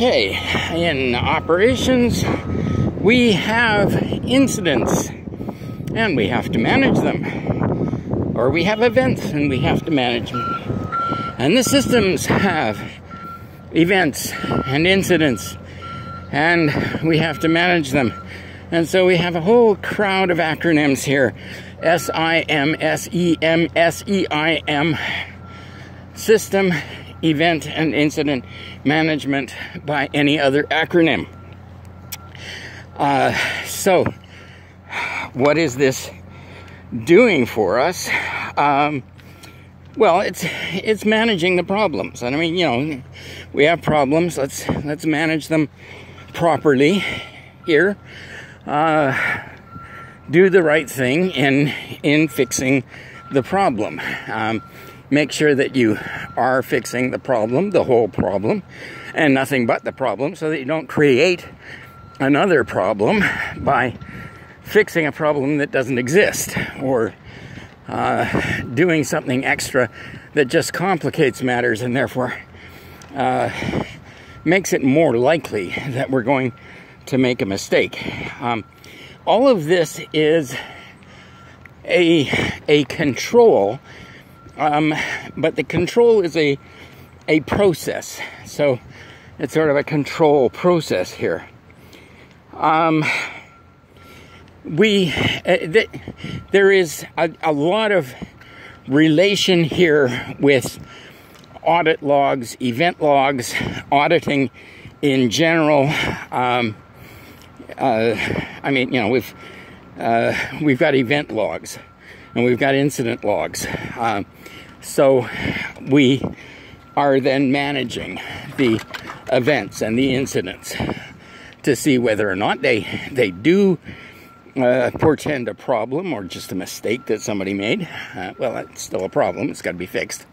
Okay, in operations, we have incidents and we have to manage them. Or we have events and we have to manage them. And the systems have events and incidents and we have to manage them. And so we have a whole crowd of acronyms here S I M S E M S E I M system event and incident management by any other acronym. Uh, so, what is this doing for us? Um, well, it's it's managing the problems, and I mean, you know, we have problems. Let's let's manage them properly here. Uh, do the right thing in in fixing the problem. Um, make sure that you are fixing the problem, the whole problem, and nothing but the problem, so that you don't create another problem by fixing a problem that doesn't exist or uh, doing something extra that just complicates matters and therefore uh, makes it more likely that we're going to make a mistake. Um, all of this is a, a control um, but the control is a a process, so it's sort of a control process here. Um, we uh, th- there is a, a lot of relation here with audit logs, event logs, auditing in general. Um, uh, I mean, you know, we've uh, we've got event logs and we've got incident logs. Um, so we are then managing the events and the incidents to see whether or not they they do uh, portend a problem or just a mistake that somebody made. Uh, well, it's still a problem. It's got to be fixed.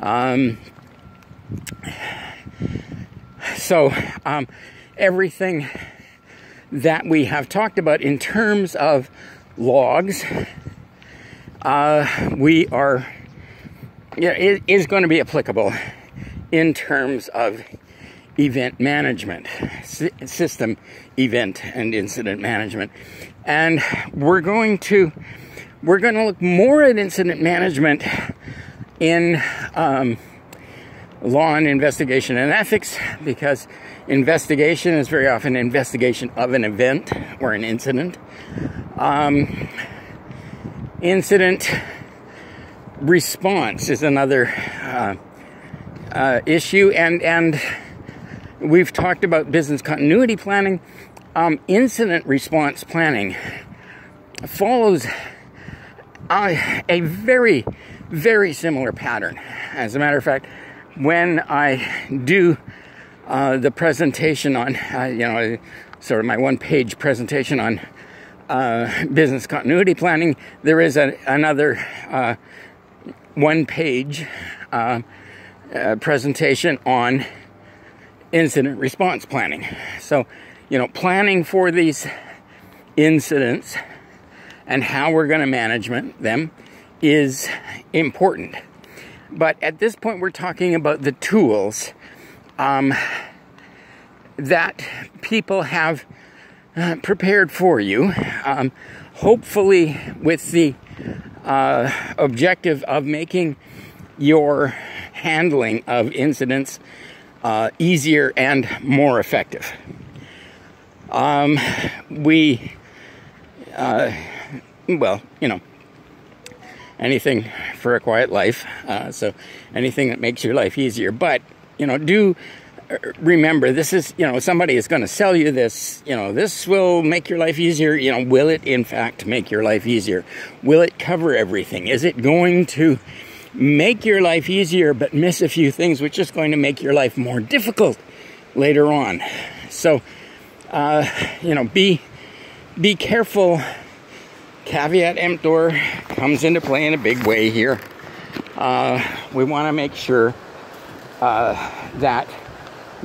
Um, so um, everything that we have talked about in terms of logs, uh, we are yeah, it is going to be applicable in terms of event management, system event and incident management. And we're going to we're going to look more at incident management in um, law and investigation and ethics because investigation is very often investigation of an event or an incident. Um, incident response is another uh, uh, issue, and and we've talked about business continuity planning. Um, incident response planning follows a, a very very similar pattern. As a matter of fact, when I do uh, the presentation on, uh, you know, sort of my one page presentation on uh, business continuity planning, there is a, another uh, one page uh, uh, presentation on incident response planning. So, you know, planning for these incidents and how we're going to manage them is important. But at this point, we're talking about the tools um, that people have uh, prepared for you, um, hopefully, with the uh, objective of making your handling of incidents uh, easier and more effective. Um, we, uh, well, you know, anything for a quiet life. Uh, so anything that makes your life easier. But, you know, do remember this is you know somebody is going to sell you this you know this will make your life easier you know will it in fact make your life easier? Will it cover everything? Is it going to make your life easier but miss a few things which is going to make your life more difficult later on? So uh, you know be be careful. Caveat emptor comes into play in a big way here. Uh, we want to make sure uh, that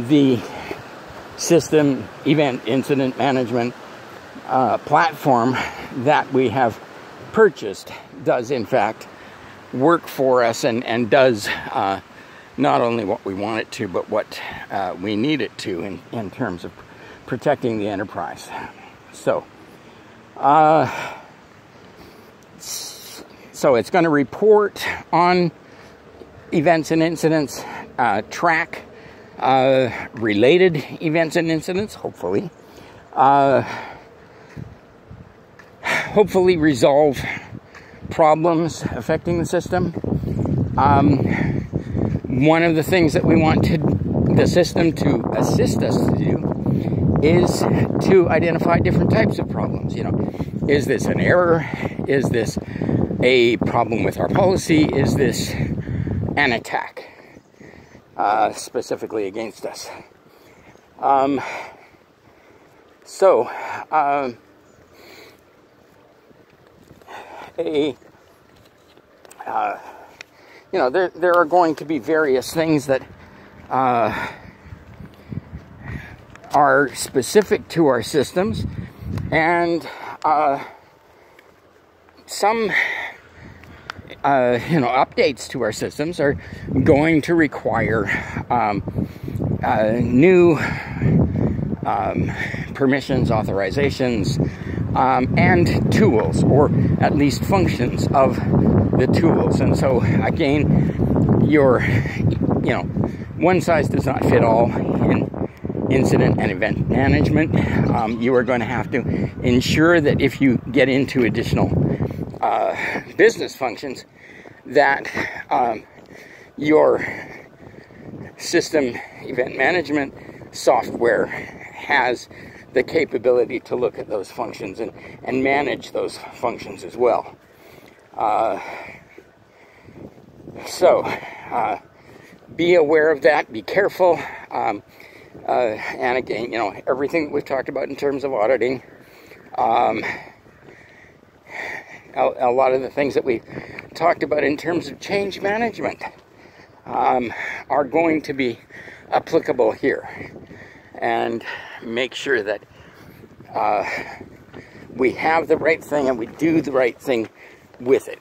the system event incident management uh, platform that we have purchased does in fact work for us and, and does uh, not only what we want it to, but what uh, we need it to in, in terms of protecting the enterprise. So, uh, so it's going to report on events and incidents, uh, track uh, related events and incidents, hopefully. Uh, hopefully resolve problems affecting the system. Um, one of the things that we want to, the system to assist us to do is to identify different types of problems. You know, is this an error? Is this a problem with our policy? Is this an attack uh, specifically against us? Um, so, um, a uh, you know there there are going to be various things that uh, are specific to our systems and uh, some uh, you know updates to our systems are going to require um, uh, new um, permissions authorizations um, and tools, or at least functions of the tools. And so, again, your, you know, one size does not fit all in incident and event management. Um, you are going to have to ensure that if you get into additional uh, business functions, that um, your system event management software has the capability to look at those functions and, and manage those functions as well. Uh, so, uh, be aware of that, be careful. Um, uh, and again, you know, everything we've talked about in terms of auditing, um, a, a, lot of the things that we talked about in terms of change management um, are going to be applicable here and make sure that uh, we have the right thing and we do the right thing with it.